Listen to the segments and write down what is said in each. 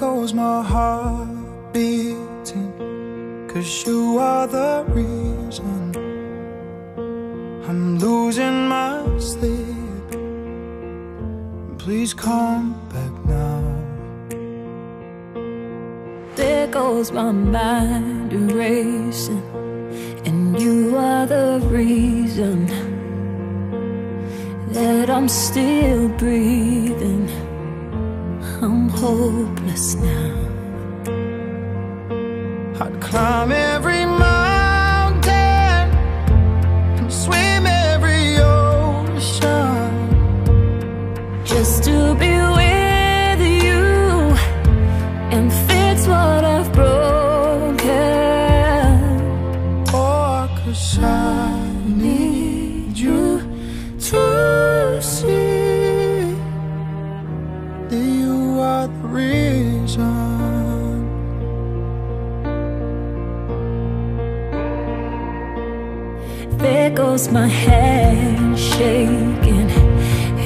goes my heart beating Cause you are the reason I'm losing my sleep. Please come back now. There goes my mind erasing And you are the reason That I'm still breathing I'm hopeless now. I'd climb every mountain and swim every ocean Just to be with you And fix what I've broken. Or cause I the reason. There goes my hand shaking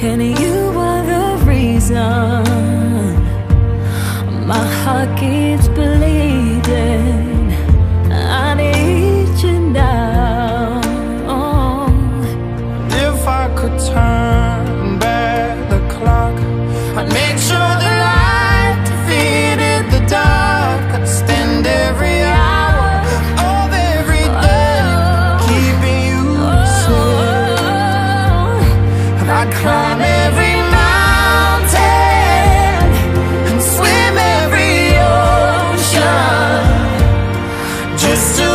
And you are the reason. My heart keeps Just to